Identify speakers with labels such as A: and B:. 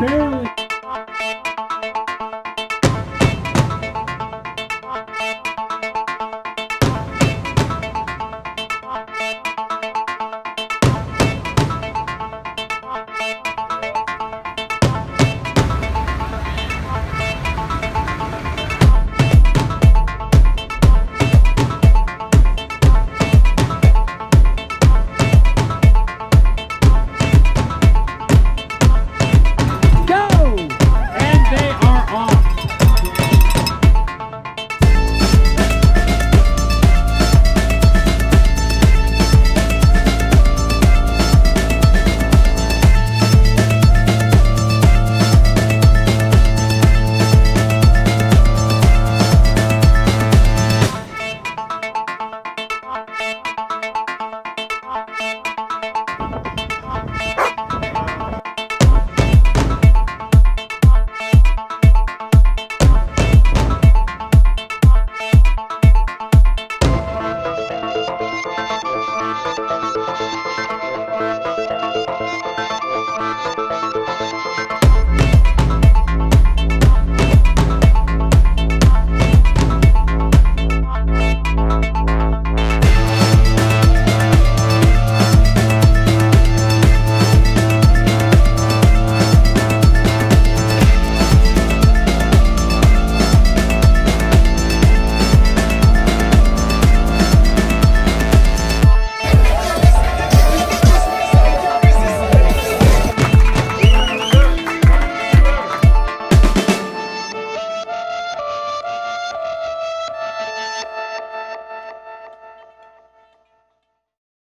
A: barely